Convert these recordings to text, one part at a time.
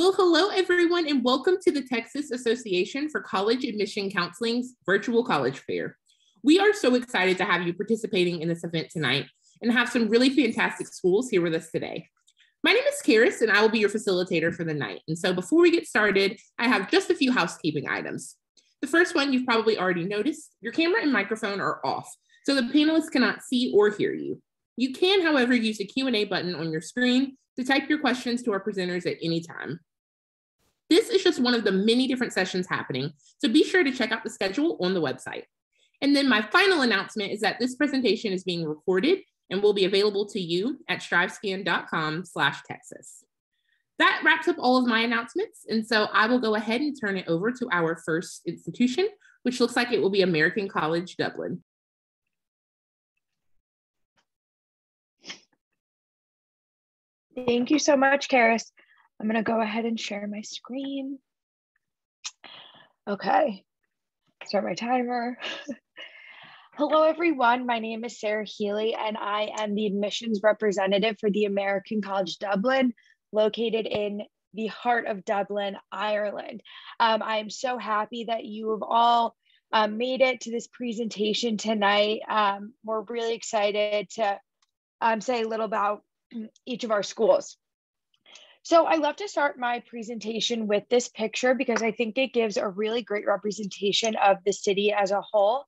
Well, hello, everyone, and welcome to the Texas Association for College Admission Counseling's virtual college fair. We are so excited to have you participating in this event tonight and have some really fantastic schools here with us today. My name is Karis, and I will be your facilitator for the night. And so before we get started, I have just a few housekeeping items. The first one you've probably already noticed, your camera and microphone are off, so the panelists cannot see or hear you. You can, however, use the Q&A button on your screen to type your questions to our presenters at any time. This is just one of the many different sessions happening, so be sure to check out the schedule on the website. And then my final announcement is that this presentation is being recorded and will be available to you at strivescan.com slash Texas. That wraps up all of my announcements. And so I will go ahead and turn it over to our first institution, which looks like it will be American College Dublin. Thank you so much, Karis. I'm gonna go ahead and share my screen. Okay, start my timer. Hello, everyone. My name is Sarah Healy, and I am the admissions representative for the American College Dublin, located in the heart of Dublin, Ireland. Um, I am so happy that you have all um, made it to this presentation tonight. Um, we're really excited to um, say a little about each of our schools. So I love to start my presentation with this picture because I think it gives a really great representation of the city as a whole.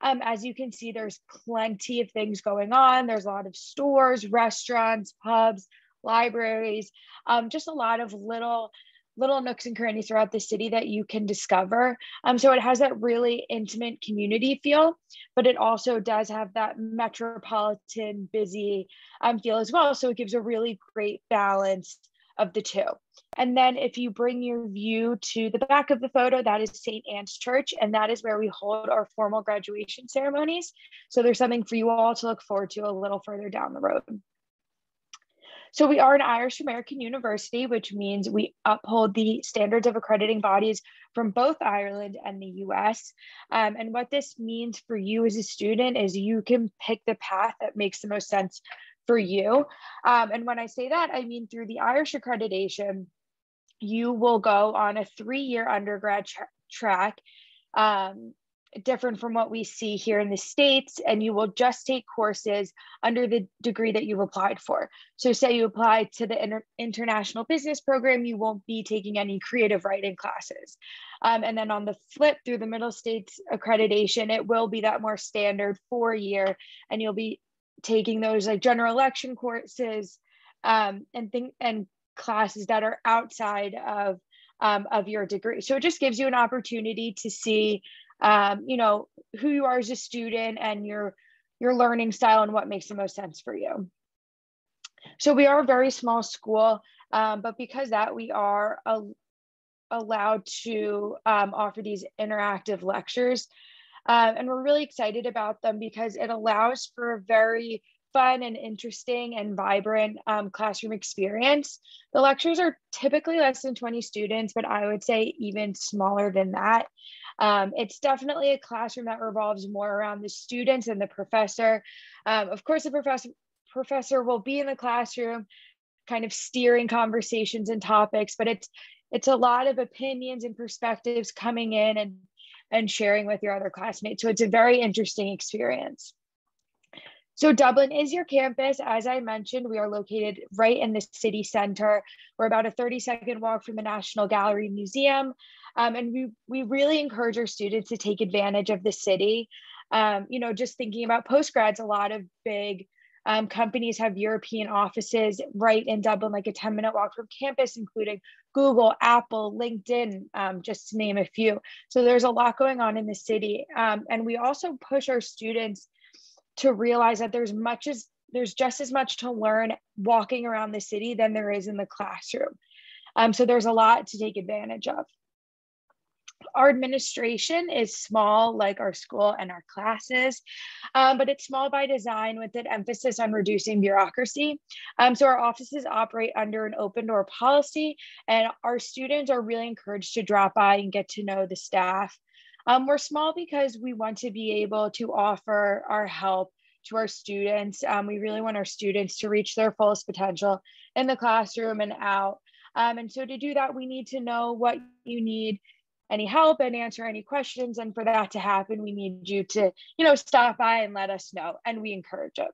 Um, as you can see, there's plenty of things going on. There's a lot of stores, restaurants, pubs, libraries, um, just a lot of little little nooks and crannies throughout the city that you can discover. Um, so it has that really intimate community feel, but it also does have that metropolitan busy um, feel as well. So it gives a really great balance of the two. And then if you bring your view to the back of the photo, that is St. Anne's Church, and that is where we hold our formal graduation ceremonies. So there's something for you all to look forward to a little further down the road. So we are an Irish American university, which means we uphold the standards of accrediting bodies from both Ireland and the US. Um, and what this means for you as a student is you can pick the path that makes the most sense for you. Um, and when I say that, I mean through the Irish accreditation, you will go on a three year undergrad tra- track. Um, different from what we see here in the States, and you will just take courses under the degree that you've applied for. So, say you apply to the inter- international business program, you won't be taking any creative writing classes. Um, and then on the flip through the Middle States accreditation, it will be that more standard four year, and you'll be taking those like general election courses um, and think and classes that are outside of um, of your degree. So it just gives you an opportunity to see, um, you know, who you are as a student and your your learning style and what makes the most sense for you. So we are a very small school, um, but because that we are a, allowed to um, offer these interactive lectures um, and we're really excited about them because it allows for a very fun and interesting and vibrant um, classroom experience. The lectures are typically less than 20 students, but I would say even smaller than that. Um, it's definitely a classroom that revolves more around the students and the professor. Um, of course, the professor professor will be in the classroom, kind of steering conversations and topics, but it's it's a lot of opinions and perspectives coming in and and sharing with your other classmates. So it's a very interesting experience. So Dublin is your campus. As I mentioned, we are located right in the city center. We're about a 30 second walk from the National Gallery Museum. Um, and we, we really encourage our students to take advantage of the city. Um, you know, just thinking about postgrads, a lot of big um, companies have European offices right in Dublin, like a 10 minute walk from campus, including Google, Apple, LinkedIn, um, just to name a few. So there's a lot going on in the city. Um, and we also push our students to realize that there's much as there's just as much to learn walking around the city than there is in the classroom. Um, so there's a lot to take advantage of our administration is small, like our school and our classes, um, but it's small by design with an emphasis on reducing bureaucracy. Um, so our offices operate under an open door policy, and our students are really encouraged to drop by and get to know the staff. Um, we're small because we want to be able to offer our help to our students. Um, we really want our students to reach their fullest potential in the classroom and out. Um, and so to do that, we need to know what you need, any help and answer any questions. And for that to happen, we need you to, you know, stop by and let us know. And we encourage it.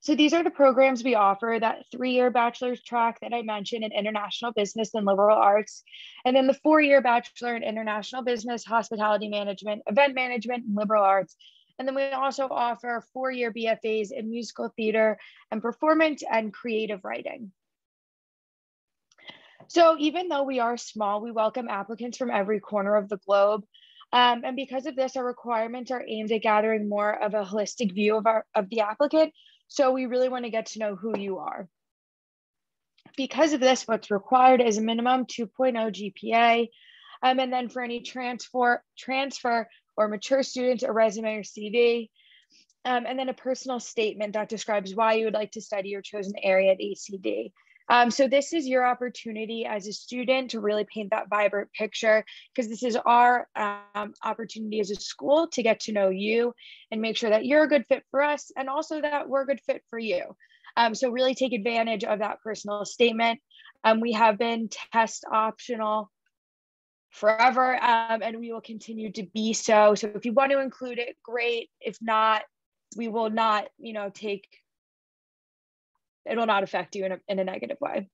So these are the programs we offer, that three-year bachelor's track that I mentioned in international business and liberal arts, and then the four-year bachelor in international business, hospitality management, event management, and liberal arts. And then we also offer four-year BFAs in musical theater and performance and creative writing. So even though we are small, we welcome applicants from every corner of the globe. Um, and because of this, our requirements are aimed at gathering more of a holistic view of, our, of the applicant so we really want to get to know who you are. Because of this, what's required is a minimum 2.0 GPA. Um, and then for any transfer, transfer or mature students, a resume or CV. Um, and then a personal statement that describes why you would like to study your chosen area at ACD. Um, so this is your opportunity as a student to really paint that vibrant picture because this is our um, opportunity as a school to get to know you and make sure that you're a good fit for us and also that we're a good fit for you. Um, so really take advantage of that personal statement. Um, we have been test optional forever um, and we will continue to be so. So if you want to include it, great. If not, we will not, you know, take it will not affect you in a, in a negative way.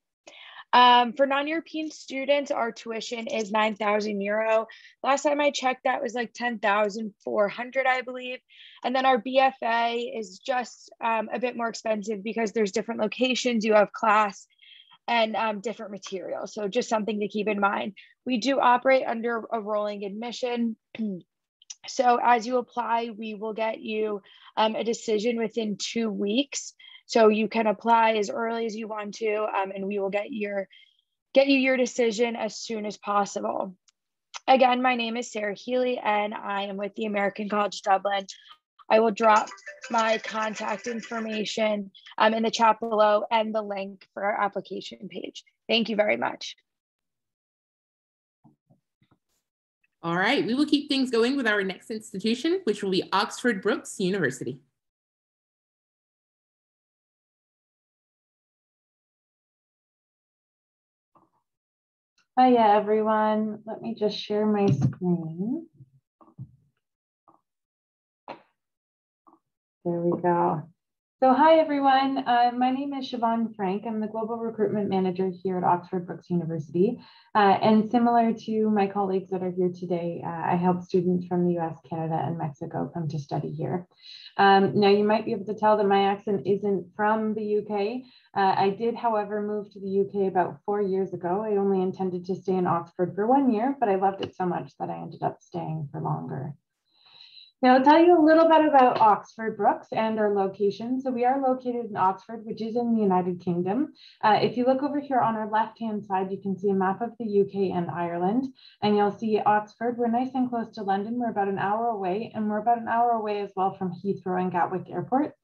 Um, for non-European students, our tuition is 9,000 euro. Last time I checked, that was like 10,400, I believe. And then our BFA is just um, a bit more expensive because there's different locations, you have class and um, different materials. So just something to keep in mind. We do operate under a rolling admission. so as you apply, we will get you um, a decision within two weeks. So you can apply as early as you want to, um, and we will get your get you your decision as soon as possible. Again, my name is Sarah Healy, and I am with the American College Dublin. I will drop my contact information um, in the chat below and the link for our application page. Thank you very much. All right, we will keep things going with our next institution, which will be Oxford Brookes University. Hiya, everyone. Let me just share my screen. There we go. So hi, everyone. Uh, my name is Siobhan Frank. I'm the Global Recruitment Manager here at Oxford Brookes University. Uh, and similar to my colleagues that are here today, uh, I help students from the US, Canada, and Mexico come to study here. Um, now, you might be able to tell that my accent isn't from the UK. Uh, I did, however, move to the UK about four years ago. I only intended to stay in Oxford for one year, but I loved it so much that I ended up staying for longer. Now I'll tell you a little bit about Oxford Brookes and our location. So we are located in Oxford, which is in the United Kingdom. Uh, if you look over here on our left-hand side, you can see a map of the UK and Ireland, and you'll see Oxford. We're nice and close to London. We're about an hour away, and we're about an hour away as well from Heathrow and Gatwick Airport.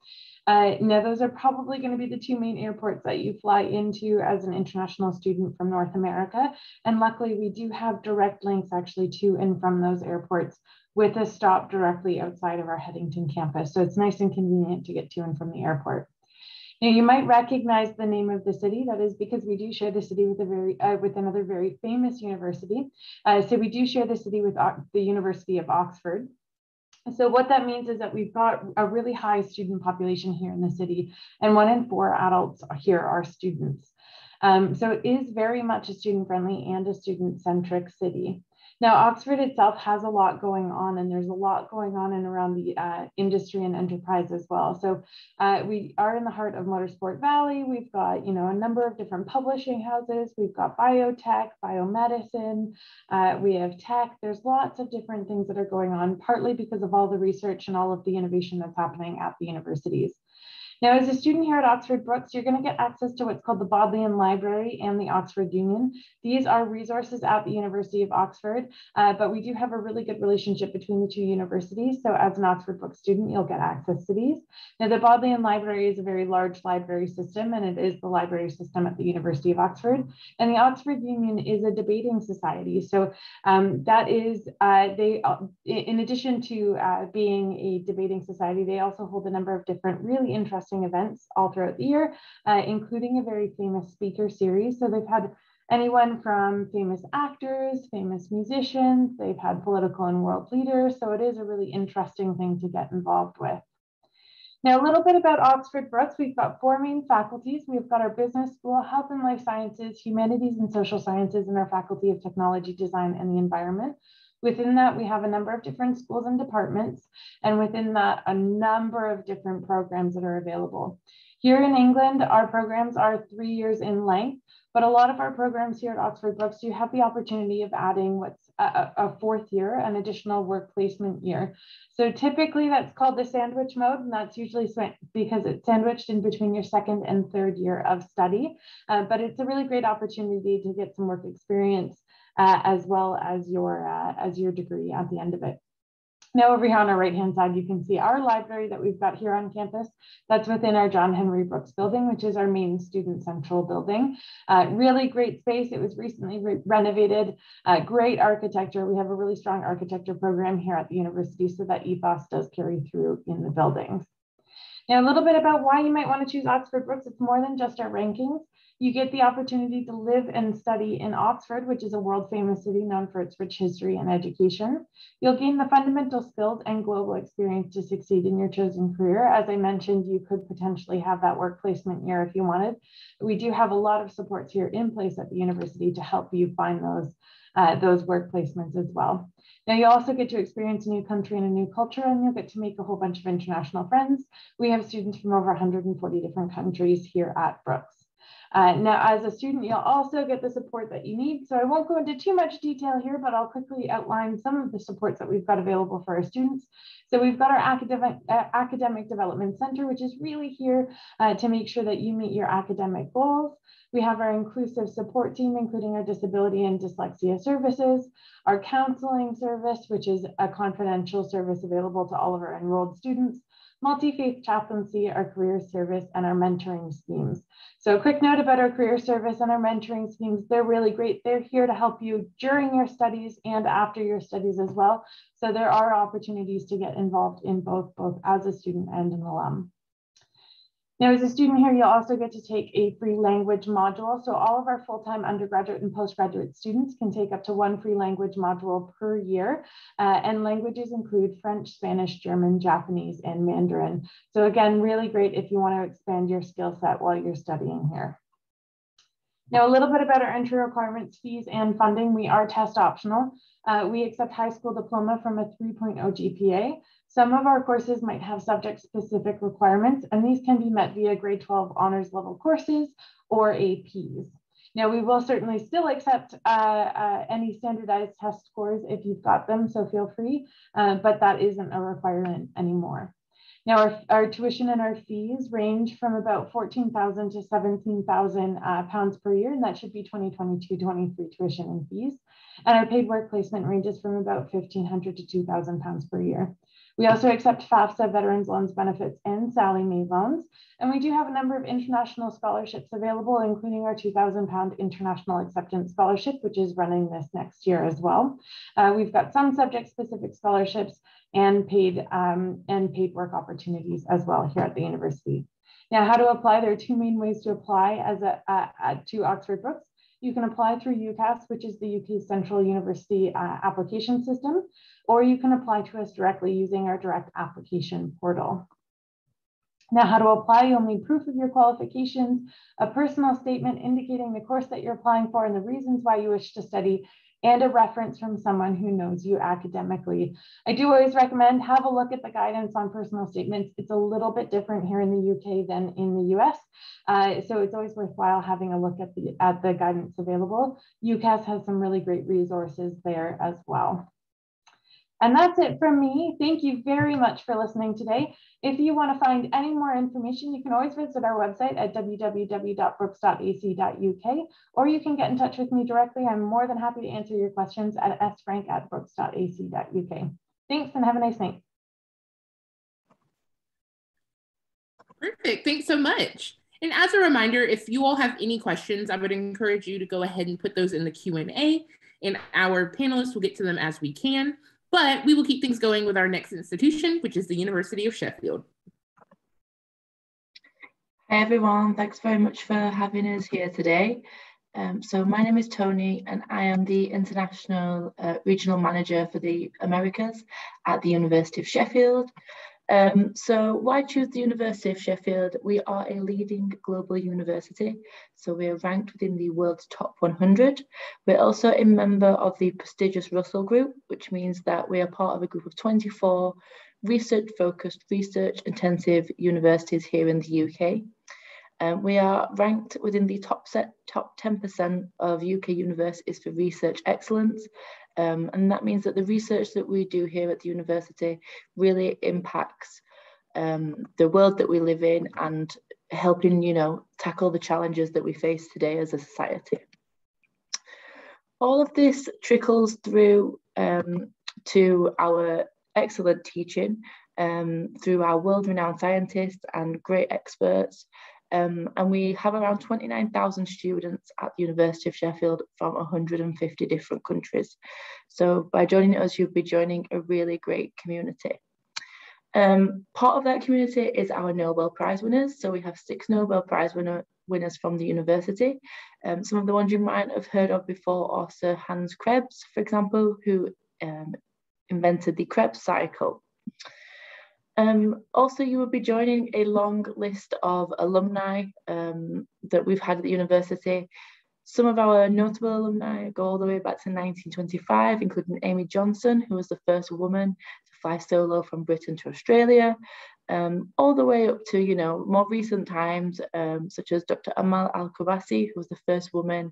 Uh, now, those are probably going to be the two main airports that you fly into as an international student from North America. And luckily, we do have direct links actually to and from those airports with a stop directly outside of our Headington campus. So it's nice and convenient to get to and from the airport. Now you might recognize the name of the city. That is because we do share the city with a very uh, with another very famous university. Uh, so we do share the city with the University of Oxford. So what that means is that we've got a really high student population here in the city, and one in four adults here are students. Um, so it is very much a student friendly and a student centric city. Now, Oxford itself has a lot going on, and there's a lot going on and around the uh, industry and enterprise as well. So uh, we are in the heart of Motorsport Valley. We've got, you know, a number of different publishing houses. We've got biotech, biomedicine. Uh, we have tech. There's lots of different things that are going on, partly because of all the research and all of the innovation that's happening at the universities. Now, as a student here at Oxford Brookes, you're going to get access to what's called the Bodleian Library and the Oxford Union. These are resources at the University of Oxford, uh, but we do have a really good relationship between the two universities. So as an Oxford Brookes student, you'll get access to these. Now, the Bodleian Library is a very large library system, and it is the library system at the University of Oxford. And the Oxford Union is a debating society. So um, that is, uh, they, uh, in addition to uh, being a debating society, they also hold a number of different really interesting events all throughout the year, uh, including a very famous speaker series. So they've had anyone from famous actors, famous musicians, they've had political and world leaders. So it is a really interesting thing to get involved with. Now, a little bit about Oxford Brookes. We've got four main faculties. We've got our business school, health and life sciences, humanities and social sciences, and our faculty of technology, design, and the environment. Within that, we have a number of different schools and departments, and within that, a number of different programs that are available. Here in England, our programs are three years in length, but a lot of our programs here at Oxford Brookes do have the opportunity of adding what's a, a, fourth year, an additional work placement year. So typically that's called the sandwich mode, and that's usually because it's sandwiched in between your second and third year of study. Uh, but it's a really great opportunity to get some work experience uh, as well as your, uh, as your degree at the end of it. Now over here on our right hand side, you can see our library that we've got here on campus. That's within our John Henry Brookes building, which is our main student central building. Uh, really great space. It was recently re renovated, uh, great architecture. We have a really strong architecture program here at the university, so that ethos does carry through in the buildings. Now, a little bit about why you might want to choose Oxford Brookes. It's more than just our rankings. You get the opportunity to live and study in Oxford, which is a world famous city known for its rich history and education. You'll gain the fundamental skills and global experience to succeed in your chosen career. As I mentioned, you could potentially have that work placement year if you wanted. We do have a lot of supports here in place at the university to help you find those, uh, those work placements as well. Now you also get to experience a new country and a new culture, and you'll get to make a whole bunch of international friends. We have students from over 140 different countries here at Brookes. Uh, now, as a student, you'll also get the support that you need. So I won't go into too much detail here, but I'll quickly outline some of the supports that we've got available for our students. So we've got our academic, uh, academic development center, which is really here uh, to make sure that you meet your academic goals. We have our inclusive support team, including our disability and dyslexia services, our counseling service, which is a confidential service available to all of our enrolled students, multi-faith chaplaincy, our career service, and our mentoring schemes. So a quick note about our career service and our mentoring schemes. They're really great. They're here to help you during your studies and after your studies as well. So there are opportunities to get involved in both, both as a student and an alum. Now, as a student here, you'll also get to take a free language module. So all of our full-time undergraduate and postgraduate students can take up to one free language module per year. Uh, and languages include French, Spanish, German, Japanese, and Mandarin. So again, really great if you want to expand your skill set while you're studying here. Now, a little bit about our entry requirements, fees, and funding. We are test optional. Uh, we accept high school diploma from a 3.0 GPA. Some of our courses might have subject specific requirements, and these can be met via grade 12 honors level courses or APs. Now, we will certainly still accept uh, uh, any standardized test scores if you've got them, so feel free, uh, but that isn't a requirement anymore. Now, our, our tuition and our fees range from about 14,000 to 17,000 uh, pounds per year, and that should be 2022-23 tuition and fees. And our paid work placement ranges from about 1,500 to 2,000 pounds per year. We also accept FAFSA Veterans Loans Benefits and Sallie Mae loans. And we do have a number of international scholarships available, including our 2,000 pound international acceptance scholarship, which is running this next year as well. Uh, we've got some subject specific scholarships and paid um, and paid work opportunities as well here at the university. Now, how to apply? There are two main ways to apply as a, uh, to Oxford Brookes. You can apply through UCAS, which is the UK Central University uh, application system, or you can apply to us directly using our direct application portal. Now, how to apply, you'll need proof of your qualifications, a personal statement indicating the course that you're applying for and the reasons why you wish to study, and a reference from someone who knows you academically. I do always recommend have a look at the guidance on personal statements. It's a little bit different here in the UK than in the US. Uh, so it's always worthwhile having a look at the, at the guidance available. UCAS has some really great resources there as well. And that's it from me. Thank you very much for listening today. If you want to find any more information, you can always visit our website at www.brookes.ac.uk, or you can get in touch with me directly. I'm more than happy to answer your questions at sfrank at brookes.ac.uk. Thanks and have a nice night. Perfect. Thanks so much. And as a reminder, if you all have any questions, I would encourage you to go ahead and put those in the Q&A and our panelists will get to them as we can. But we will keep things going with our next institution, which is the University of Sheffield. Hi everyone, thanks very much for having us here today. Um, so my name is Tony and I am the International uh, Regional Manager for the Americas at the University of Sheffield. Um, so why choose the University of Sheffield? We are a leading global university, so we are ranked within the world's top 100. We're also a member of the prestigious Russell Group, which means that we are part of a group of 24 research-focused, research-intensive universities here in the UK. Um, we are ranked within the top set, top 10% of UK universities for research excellence. Um, and that means that the research that we do here at the university really impacts um, the world that we live in and helping, you know, tackle the challenges that we face today as a society. All of this trickles through um, to our excellent teaching um, through our world-renowned scientists and great experts um, and we have around 29,000 students at the University of Sheffield from 150 different countries. So by joining us, you'll be joining a really great community. Um, part of that community is our Nobel Prize winners. So we have six Nobel Prize winner, winners from the university. Um, some of the ones you might have heard of before are Sir Hans Krebs, for example, who um, invented the Krebs cycle. Um, also, you will be joining a long list of alumni um, that we've had at the university. Some of our notable alumni go all the way back to 1925, including Amy Johnson, who was the first woman to fly solo from Britain to Australia, um, all the way up to, you know, more recent times, um, such as Dr. Amal Al-Qubaisi, who was the first woman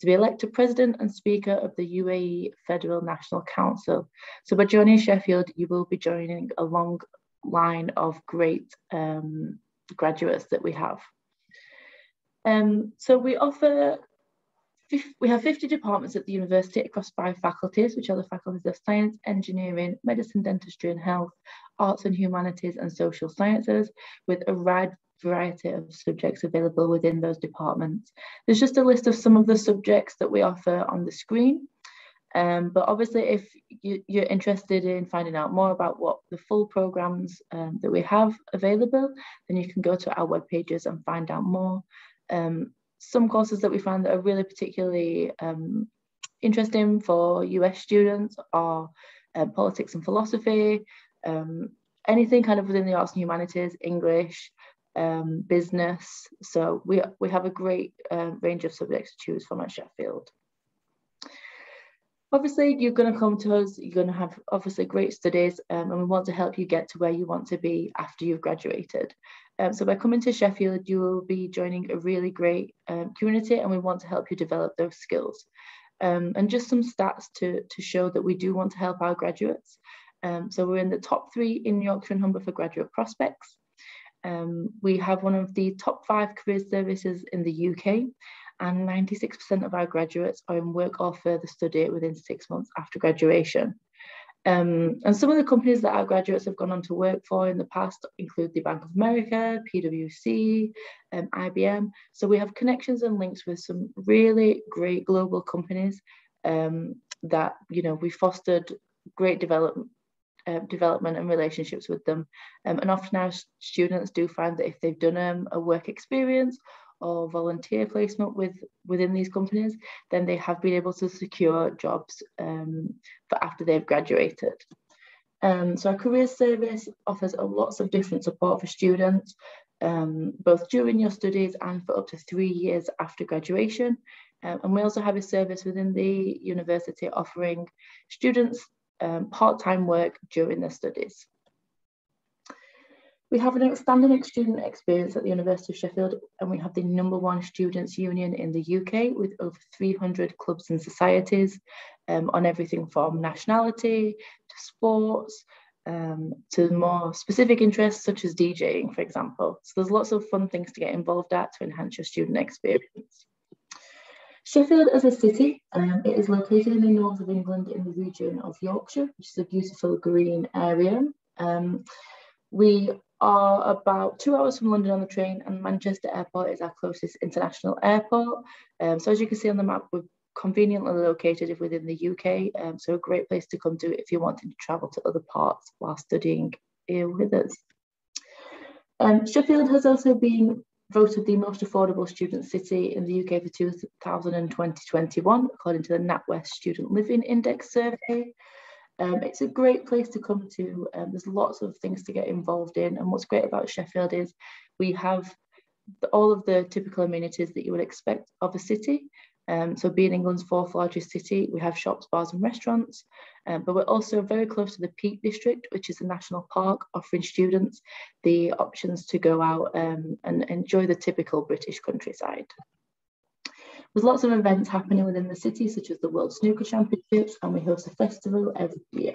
to be elected president and speaker of the UAE Federal National Council. So by joining Sheffield, you will be joining a long line of great um, graduates that we have. Um, so we offer, we have 50 departments at the university across five faculties, which are the faculties of science, engineering, medicine, dentistry and health, arts and humanities and social sciences, with a wide variety of subjects available within those departments. There's just a list of some of the subjects that we offer on the screen. Um, but obviously, if you, are interested in finding out more about what the full programs um, that we have available, then you can go to our web pages and find out more. Um, some courses that we find that are really particularly um, interesting for US students are um, politics and philosophy, um, anything kind of within the arts and humanities, English, business. So we, we have a great uh, range of subjects to choose from at Sheffield obviously you're going to come to us you're going to have obviously great studies um, and we want to help you get to where you want to be after you've graduated. Um, so by coming to sheffield you will be joining a really great um, community and we want to help you develop those skills. Um, and just some stats to, to show that we do want to help our graduates. Um, so we're in the top three in yorkshire and humber for graduate prospects. Um, we have one of the top five career services in the uk and 96% of our graduates are in work or further study within six months after graduation. Um, and some of the companies that our graduates have gone on to work for in the past include the Bank of America, PwC, um, IBM. So we have connections and links with some really great global companies um, that, you know, we fostered great development uh, development and relationships with them. Um, and often our students do find that if they've done um, a work experience or volunteer placement with within these companies, then they have been able to secure jobs um, for after they've graduated. Um, so our career service offers lots of different support for students, um, both during your studies and for up to three years after graduation. Um, and we also have a service within the university offering students um, part-time work during their studies. We have an outstanding student experience at the University of Sheffield and we have the number one students union in the UK with over 300 clubs and societies um, on everything from nationality to sports um, to more specific interests such as DJing, for example. So there's lots of fun things to get involved at to enhance your student experience. Sheffield as a city, um, it is located in the north of England in the region of Yorkshire, which is a beautiful green area. Um, we are about two hours from London on the train and Manchester Airport is our closest international airport. Um, so as you can see on the map, we're conveniently located within the UK, um, so a great place to come to if you're wanting to travel to other parts while studying here with us. Um, Sheffield has also been voted the most affordable student city in the UK for 2020-21, according to the NatWest Student Living Index survey. Um, it's a great place to come to. Um, there's lots of things to get involved in. And what's great about Sheffield is we have the, all of the typical amenities that you would expect of a city. Um, so being England's fourth largest city, we have shops, bars and restaurants, um, but we're also very close to the Peak District, which is a national park offering students the options to go out um, and enjoy the typical British countryside. There's lots of events happening within the city, such as the World Snooker Championships, and we host a festival every year.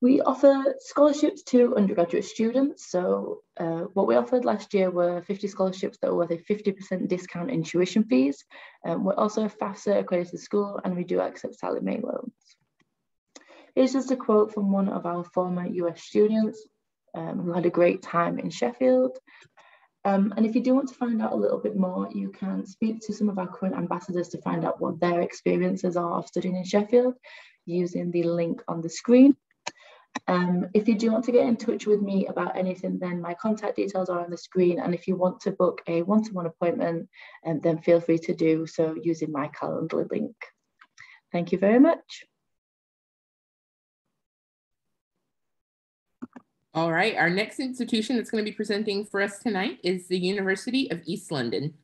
We offer scholarships to undergraduate students. So uh, what we offered last year were 50 scholarships that were worth a 50% discount in tuition fees. Um, we're also a FAFSA accredited school and we do accept Sallie Mae loans. Here's just a quote from one of our former US students um, who had a great time in Sheffield. Um, and if you do want to find out a little bit more, you can speak to some of our current ambassadors to find out what their experiences are of studying in Sheffield using the link on the screen. Um, if you do want to get in touch with me about anything, then my contact details are on the screen. And if you want to book a one-to-one -one appointment, um, then feel free to do so using my Calendly link. Thank you very much. All right, our next institution that's going to be presenting for us tonight is the University of East London.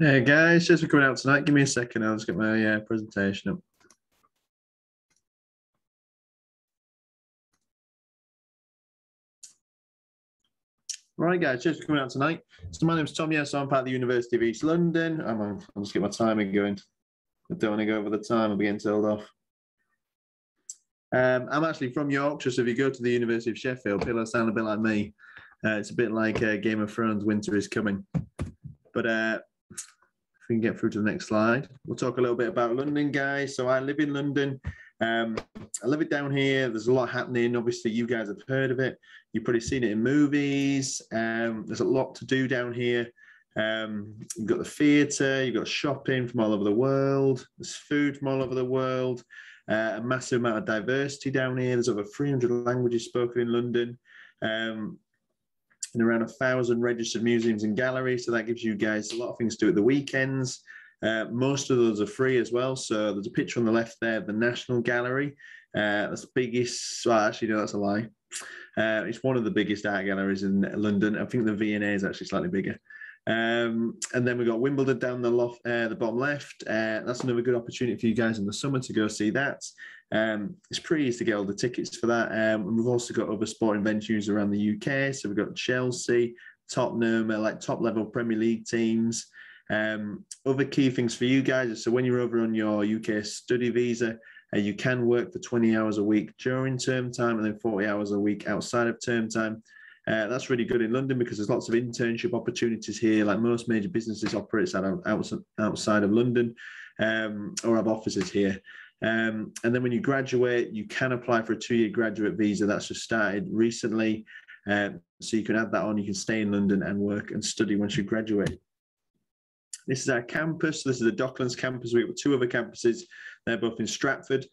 Hey guys, just for coming out tonight. Give me a second, I'll just get my uh, presentation up. Right, guys, cheers for coming out tonight. So my name's Tom, yes, I'm part of the University of East London. I'm, I'll just get my timing going. I don't want to go over the time, I'll be getting told off. Um, I'm actually from Yorkshire, so if you go to the University of Sheffield, people sound a bit like me. Uh, it's a bit like uh, Game of Thrones, winter is coming. But uh, if we can get through to the next slide, we'll talk a little bit about London, guys. So I live in London. Um, I live it down here. There's a lot happening. Obviously, you guys have heard of it. You've probably seen it in movies. Um, there's a lot to do down here. Um, you've got the theatre, you've got shopping from all over the world, there's food from all over the world, uh, a massive amount of diversity down here. There's over 300 languages spoken in London. Um, and around a thousand registered museums and galleries. So that gives you guys a lot of things to do at the weekends. Uh, most of those are free as well. So there's a picture on the left there the National Gallery. Uh, that's the biggest, well, actually, no, that's a lie. Uh, it's one of the biggest art galleries in London. I think the V&A is actually slightly bigger. Um, and then we've got Wimbledon down the, loft, uh, the bottom left. Uh, that's another good opportunity for you guys in the summer to go see that. Um, it's pretty easy to get all the tickets for that. Um, and we've also got other sporting venues around the UK. So we've got Chelsea, Tottenham, uh, like top level Premier League teams. Um, other key things for you guys so when you're over on your UK study visa, uh, you can work for 20 hours a week during term time and then 40 hours a week outside of term time. Uh, that's really good in London because there's lots of internship opportunities here. Like most major businesses operate outside, of London um, or have offices here. Um, and then when you graduate, you can apply for a two-year graduate visa. That's just started recently. Um, so you can add that on. You can stay in London and work and study once you graduate. This is our campus. This is the Docklands campus. We have two other campuses. They're both in Stratford.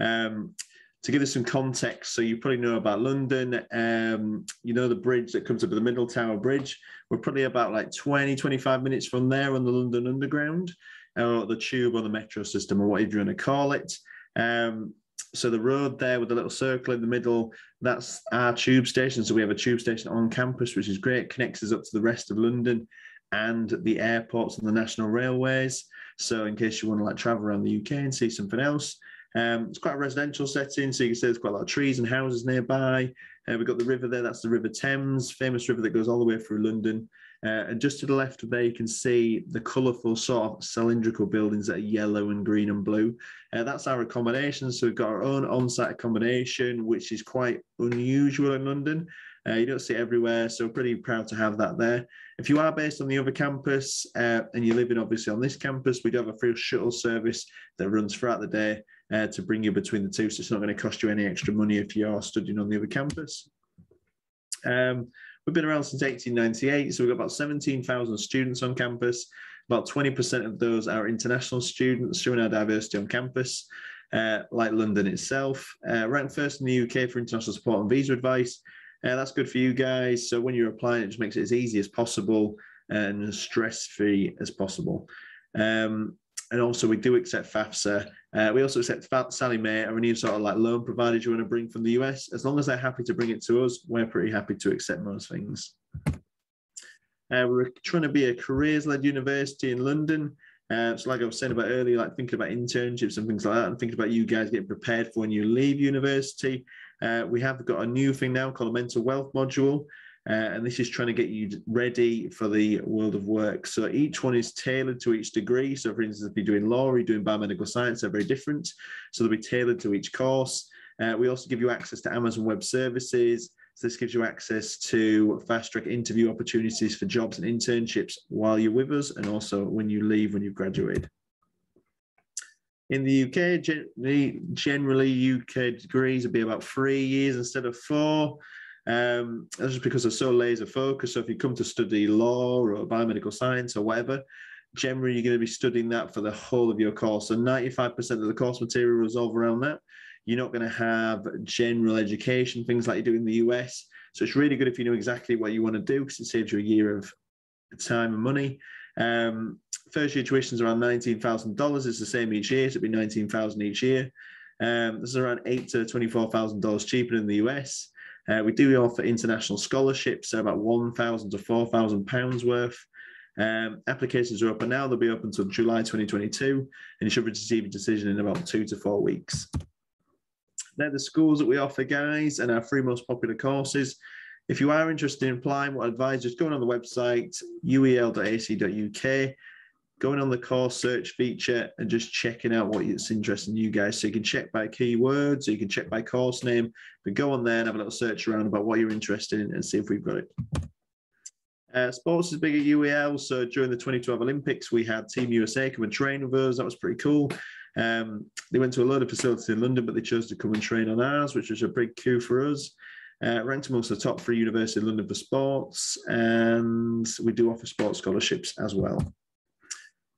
Um, to give us some context, so you probably know about London, um, you know the bridge that comes up the Middle Tower Bridge. We're probably about like 20, 25 minutes from there on the London Underground, or the tube or the metro system, or whatever you want to call it. Um, so the road there with the little circle in the middle, that's our tube station. So we have a tube station on campus, which is great, connects us up to the rest of London and the airports and the national railways. So in case you want to like travel around the UK and see something else, um, it's quite a residential setting, so you can see there's quite a lot of trees and houses nearby. Uh, we've got the river there, that's the River Thames, famous river that goes all the way through London. Uh, and just to the left of there, you can see the colourful sort of cylindrical buildings that are yellow and green and blue. Uh, that's our accommodation. So we've got our own on-site accommodation, which is quite unusual in London. Uh, you don't see it everywhere, so pretty proud to have that there. If you are based on the other campus uh, and you're living obviously on this campus, we do have a free shuttle service that runs throughout the day uh, to bring you between the two. So it's not going to cost you any extra money if you are studying on the other campus. Um, we've been around since 1898, so we've got about 17,000 students on campus. About 20% of those are international students, showing our diversity on campus. uh, like London itself. Uh, ranked first in the UK for international support and visa advice. Uh, that's good for you guys. So when you're applying, it just makes it as easy as possible and as stress-free as possible. Um, and also we do accept FAFSA. Uh, we also accept Sallie Mae or any sort of like loan providers you want to bring from the US. As long as they're happy to bring it to us, we're pretty happy to accept most things. Uh, we're trying to be a careers-led university in London. Uh, so like I was saying about earlier, like thinking about internships and things like that, and thinking about you guys getting prepared for when you leave university. Uh, we have got a new thing now called a mental wealth module. Uh, and this is trying to get you ready for the world of work. So each one is tailored to each degree. So for instance, if you're doing law or you're doing biomedical science, they're very different. So they'll be tailored to each course. Uh, we also give you access to Amazon Web Services. So this gives you access to fast track interview opportunities for jobs and internships while you're with us and also when you leave when you've graduated. In the UK, generally, generally UK degrees would be about three years instead of four. Um, that's just because they're so laser focused. So if you come to study law or biomedical science or whatever, generally you're going to be studying that for the whole of your course. So 95% of the course material revolve around that. You're not going to have general education, things like you do in the US. So it's really good if you know exactly what you want to do because it saves you a year of time and money. Um, first year tuition is around $19,000. It's the same each year. It'd be 19000 each year. Um, this is around eight to $24,000 cheaper in the US. Uh, we do offer international scholarships, so about 1,000 to 4,000 pounds worth. Um, applications are open now. They'll be open until July 2022, and you should receive a decision in about two to four weeks. They're the schools that we offer, guys, and our three most popular courses. If you are interested in applying, what I advise just going on the website, uel.ac.uk, going on the course search feature and just checking out what is interesting you guys. So you can check by keywords, or you can check by course name, but go on there and have a little search around about what you're interested in and see if we've got it. Uh, sports is big at UEL. So during the 2012 Olympics, we had Team USA come and train with us. That was pretty cool. Um, they went to a lot of facilities in London, but they chose to come and train on ours, which was a big coup for us. Uh, ranked amongst the top three universities in London for sports, and we do offer sports scholarships as well.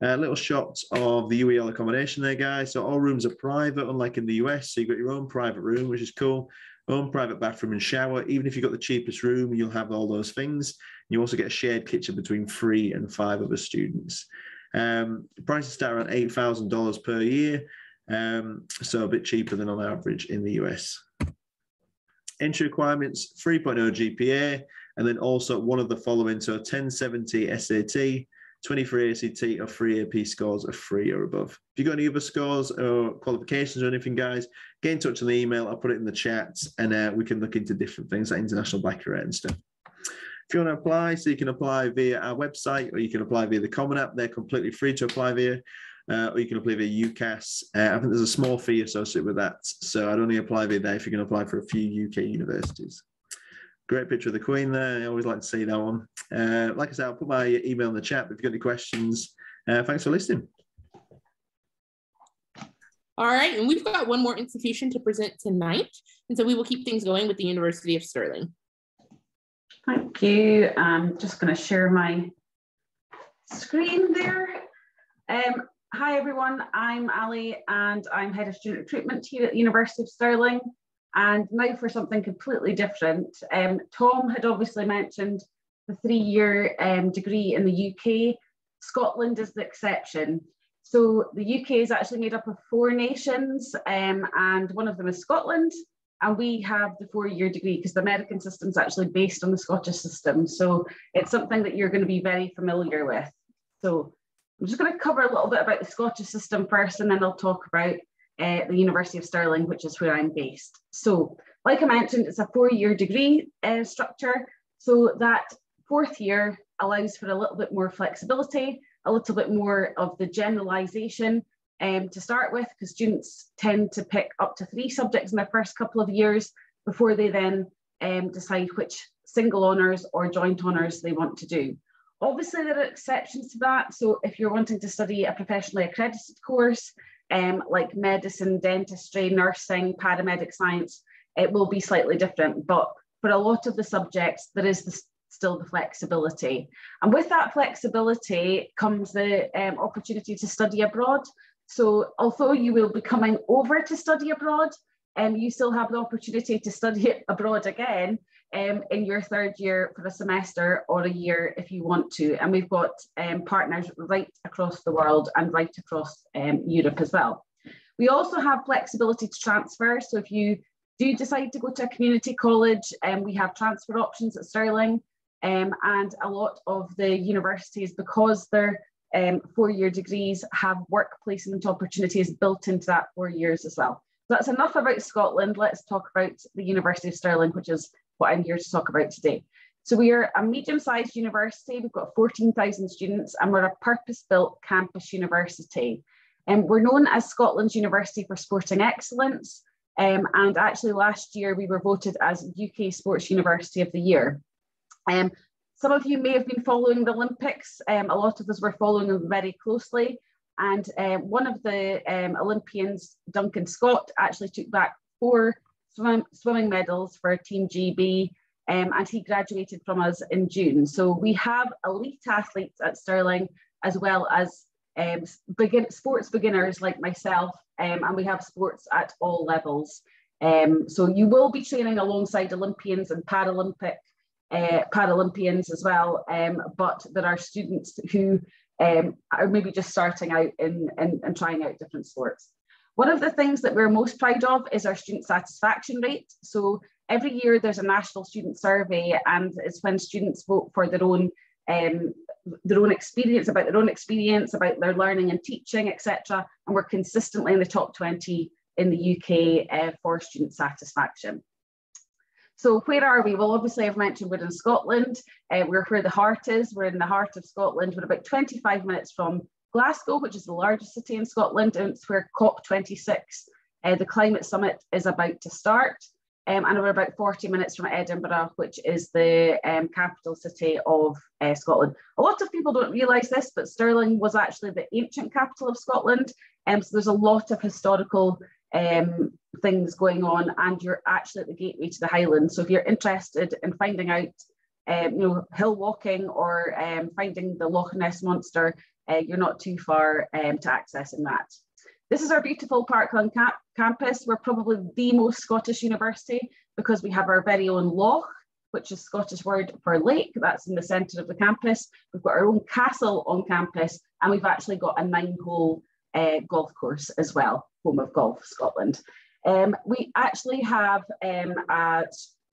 A uh, little shot of the UEL accommodation there, guys. So all rooms are private, unlike in the US. So you've got your own private room, which is cool. Own private bathroom and shower. Even if you've got the cheapest room, you'll have all those things. You also get a shared kitchen between three and five other students. Um, prices start around $8,000 per year, um, so a bit cheaper than on average in the US. Entry requirements 3.0 GPA, and then also one of the following so 1070 SAT, 23 ACT, or three AP scores of three or above. If you've got any other scores or qualifications or anything, guys, get in touch on the email. I'll put it in the chat and uh, we can look into different things like international baccalaureate and stuff. If you want to apply, so you can apply via our website or you can apply via the Common App. They're completely free to apply via. Uh, or you can apply via UCAS. Uh, I think there's a small fee associated with that. So I'd only apply via there if you can apply for a few UK universities. Great picture of the Queen there. I always like to see that one. Uh, like I said, I'll put my email in the chat if you've got any questions. Uh, thanks for listening. All right, and we've got one more institution to present tonight. And so we will keep things going with the University of Stirling. Thank you. I'm just going to share my screen there. Um, hi everyone, I'm Ali and I'm Head of Student Recruitment here at the University of Stirling. And now for something completely different. Um, Tom had obviously mentioned the three-year um, degree in the UK. Scotland is the exception. So the UK is actually made up of four nations um, and one of them is Scotland and we have the four-year degree because the American system is actually based on the Scottish system. So it's something that you're going to be very familiar with. So I'm just going to cover a little bit about the Scottish system first, and then I'll talk about uh, the University of Stirling, which is where I'm based. So like I mentioned, it's a four-year degree uh, structure. So that fourth year allows for a little bit more flexibility, a little bit more of the generalization um, to start with, because students tend to pick up to three subjects in their first couple of years before they then um, decide which single honours or joint honours they want to do. Obviously, there are exceptions to that. So if you're wanting to study a professionally accredited course, um, like medicine, dentistry, nursing, paramedic science, it will be slightly different. But for a lot of the subjects, there is the, still the flexibility. And with that flexibility comes the um, opportunity to study abroad. So although you will be coming over to study abroad, um, you still have the opportunity to study abroad again um, in your third year for a semester or a year if you want to. And we've got um, partners right across the world and right across um, Europe as well. We also have flexibility to transfer. So if you do decide to go to a community college, um, we have transfer options at Stirling. Um, and a lot of the universities, because their um, four-year degrees have work placement opportunities built into that four years as well. So that's enough about Scotland. Let's talk about the University of Stirling, which is what I'm here to talk about today. So we are a medium-sized university. We've got 14,000 students and we're a purpose-built campus university. And we're known as Scotland's University for Sporting Excellence. Um, and actually last year we were voted as UK Sports University of the Year. Um, some of you may have been following the Olympics. Um, a lot of us were following them very closely. And uh, one of the um, Olympians, Duncan Scott, actually took back four swim, swimming medals for Team GB, um, and he graduated from us in June. So we have elite athletes at Stirling, as well as um, begin, sports beginners like myself, um, and we have sports at all levels. Um, so you will be training alongside Olympians and Paralympic uh, Paralympians as well, um, but there are students who um, are maybe just starting out in, in, in trying out different sports. One of the things that we're most proud of is our student satisfaction rate. So every year there's a national student survey and it's when students vote for their own um, their own experience, about their own experience, about their learning and teaching, etc. And we're consistently in the top 20 in the UK uh, for student satisfaction. So where are we? Well, obviously I've mentioned we're in Scotland. Uh, we're where the heart is. We're in the heart of Scotland. We're about 25 minutes from Glasgow, which is the largest city in Scotland, and it's where COP26, uh, the climate summit, is about to start. Um, and we're about 40 minutes from Edinburgh, which is the um, capital city of uh, Scotland. A lot of people don't realise this, but Stirling was actually the ancient capital of Scotland. Um, so there's a lot of historical um, things going on, and you're actually at the gateway to the Highlands. So if you're interested in finding out, um, you know, hill walking or um, finding the Loch Ness monster, uh, you're not too far um, to accessing that. This is our beautiful Parkland cap campus. We're probably the most Scottish university because we have our very own loch, which is Scottish word for lake. That's in the centre of the campus. We've got our own castle on campus, and we've actually got a nine-hole uh, golf course as well home of golf Scotland. Um, we actually have um, a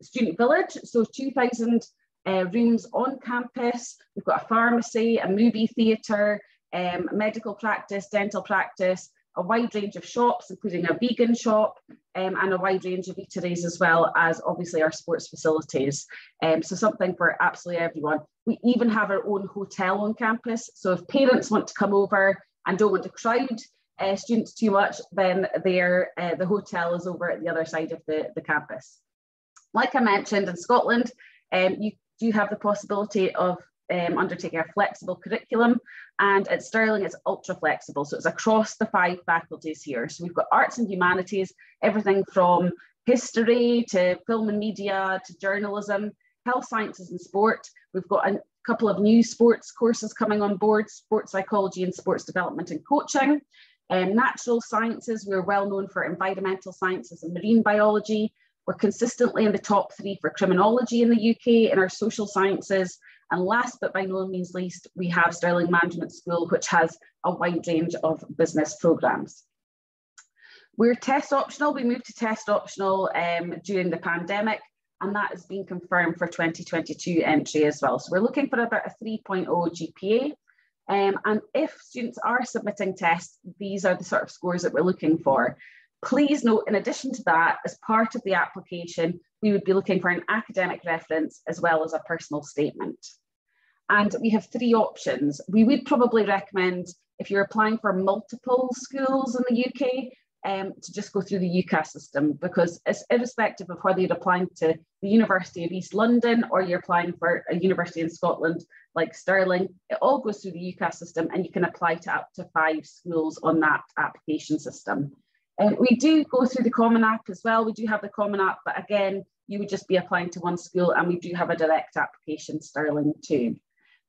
student village, so 2,000 uh, rooms on campus. We've got a pharmacy, a movie theatre, um, medical practice, dental practice, a wide range of shops, including a vegan shop, um, and a wide range of eateries, as well as obviously our sports facilities. Um, so something for absolutely everyone. We even have our own hotel on campus. So if parents want to come over and don't want to crowd uh, students too much, then their, uh, the hotel is over at the other side of the, the campus. Like I mentioned, in Scotland, um, you do you have the possibility of um, undertaking a flexible curriculum, and at Stirling it's ultra flexible, so it's across the five faculties here. So we've got arts and humanities, everything from history to film and media to journalism, health sciences and sport. We've got a couple of new sports courses coming on board, sports psychology and sports development and coaching. Um, natural sciences, we're well known for environmental sciences and marine biology. We're consistently in the top three for criminology in the UK in our social sciences. And last but by no means least, we have Stirling Management School, which has a wide range of business programs. We're test optional. We moved to test optional um, during the pandemic, and that has been confirmed for 2022 entry as well. So we're looking for about a 3.0 GPA. Um, and if students are submitting tests, these are the sort of scores that we're looking for. Please note, in addition to that, as part of the application, we would be looking for an academic reference as well as a personal statement. And we have three options. We would probably recommend if you're applying for multiple schools in the UK, um, to just go through the UCAS system because it's irrespective of whether you're applying to the University of East London or you're applying for a university in Scotland like Stirling, it all goes through the UCAS system and you can apply to up to five schools on that application system. Um, we do go through the Common App as well. We do have the Common App, but again, you would just be applying to one school and we do have a direct application Stirling too.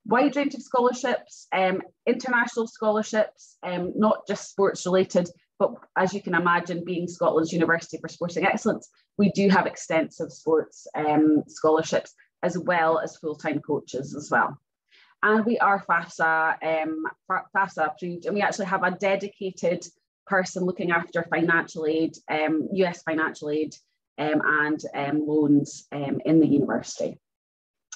wide range of scholarships, um, international scholarships, um, not just sports related, but as you can imagine, being Scotland's University for Sporting Excellence, we do have extensive sports um, scholarships as well as full-time coaches as well. And we are FAFSA, um, FAFSA approved, and we actually have a dedicated person looking after financial aid, um, US financial aid um, and um, loans um, in the university.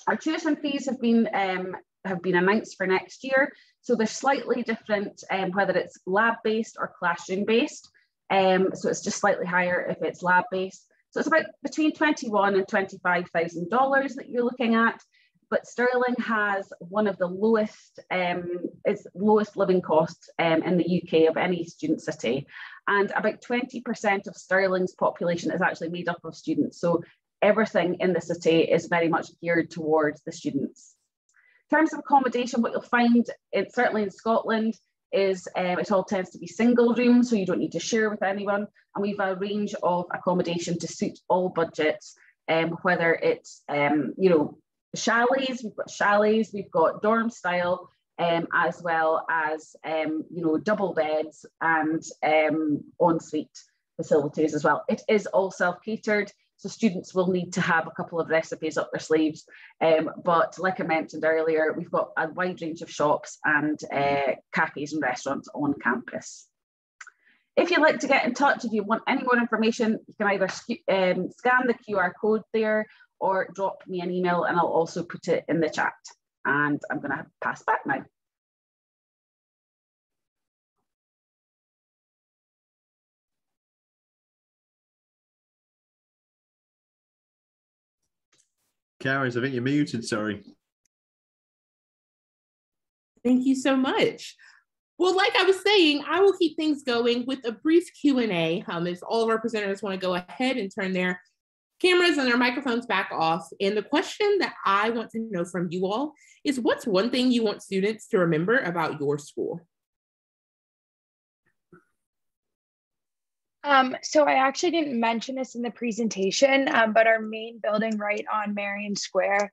Our tuition fees have been um, have been announced for next year. So they're slightly different, whether it's lab-based or classroom-based. Um, so it's just slightly higher if it's lab-based. So it's about between 21 and $25,000 that you're looking at. But Stirling has one of the lowest, um, its lowest living costs um, in the UK of any student city. And about 20% of Stirling's population is actually made up of students. So everything in the city is very much geared towards the students In terms of accommodation, what you'll find, it, certainly in Scotland, is um, it all tends to be single rooms, so you don't need to share with anyone. And we've a range of accommodation to suit all budgets, um, whether it's, um, you know, chalets, we've got chalets, we've got dorm style, um, as well as, um, you know, double beds and um, ensuite facilities as well. It is all self-catered. So students will need to have a couple of recipes up their sleeves. Um, but like I mentioned earlier, we've got a wide range of shops and uh, cafes and restaurants on campus. If you'd like to get in touch, if you want any more information, you can either um, scan the QR code there or drop me an email and I'll also put it in the chat. And I'm going to pass back now. Karis, I think you're muted, sorry. Thank you so much. Well, like I was saying, I will keep things going with a brief Q&A um, if all of our presenters want to go ahead and turn their cameras and their microphones back off. And the question that I want to know from you all is what's one thing you want students to remember about your school? Um, so I actually didn't mention this in the presentation, um, but our main building right on Merrion Square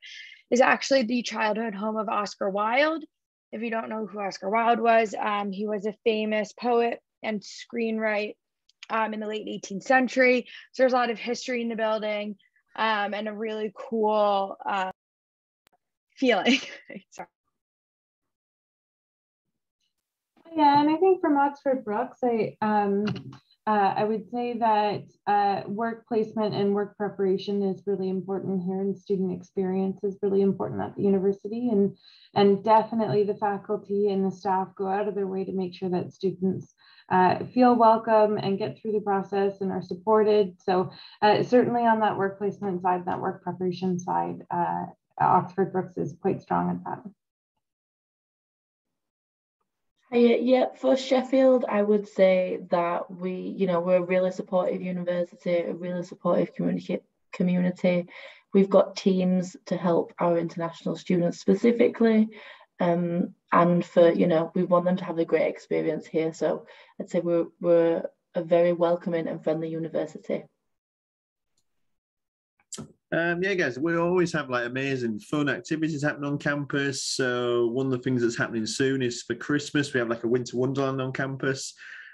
is actually the childhood home of Oscar Wilde. If you don't know who Oscar Wilde was, um, he was a famous poet and screenwriter um, in the late 18th century. So there's a lot of history in the building um, and a really cool uh, feeling. Yeah, and I think from Oxford Brookes, I um, uh, I would say that uh, work placement and work preparation is really important here, and student experience is really important at the university. And, and definitely the faculty and the staff go out of their way to make sure that students uh, feel welcome and get through the process and are supported. So, uh, certainly on that work placement side, that work preparation side, uh, Oxford Brookes is quite strong at that. Yeah, for Sheffield, I would say that we, you know, we're a really supportive university, a really supportive community. community. We've got teams to help our international students specifically. Um, and for, you know, we want them to have a great experience here. So I'd say we're, we're a very welcoming and friendly university. Um, yeah, guys, we always have like amazing fun activities happening on campus. So one of the things that's happening soon is for Christmas, we have like a winter wonderland on campus.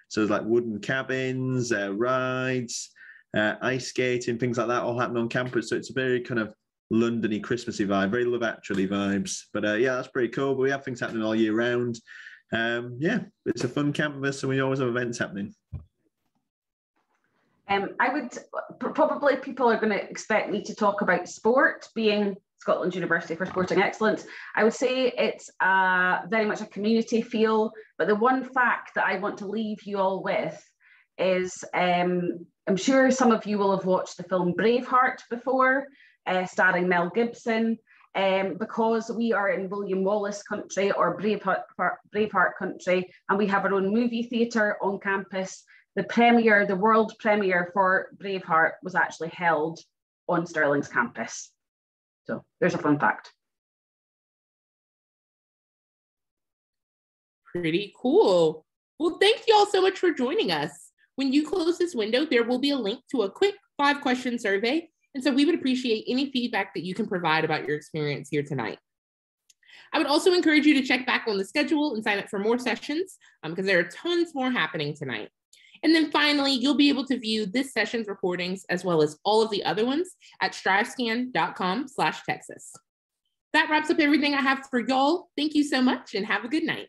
So there's like wooden cabins, uh, rides, uh, ice skating, things like that all happen on campus. So it's a very kind of Londony Christmassy vibe, very Love Actually vibes. But uh, yeah, that's pretty cool. But we have things happening all year round. Um, yeah, it's a fun campus, and we always have events happening. Um, I would probably people are going to expect me to talk about sport being Scotland University for Sporting Excellence. I would say it's uh, very much a community feel, but the one fact that I want to leave you all with is um, I'm sure some of you will have watched the film Braveheart before, uh, starring Mel Gibson. Um, because we are in William Wallace country or Braveheart, Braveheart country, and we have our own movie theatre on campus the premiere, the world premiere for Braveheart was actually held on Stirling's campus. So there's a fun fact. Pretty cool. Well, thank you all so much for joining us. When you close this window, there will be a link to a quick five question survey. And so we would appreciate any feedback that you can provide about your experience here tonight. I would also encourage you to check back on the schedule and sign up for more sessions because um, there are tons more happening tonight. And then finally, you'll be able to view this session's recordings as well as all of the other ones at strivescan.com slash Texas. That wraps up everything I have for y'all. Thank you so much and have a good night.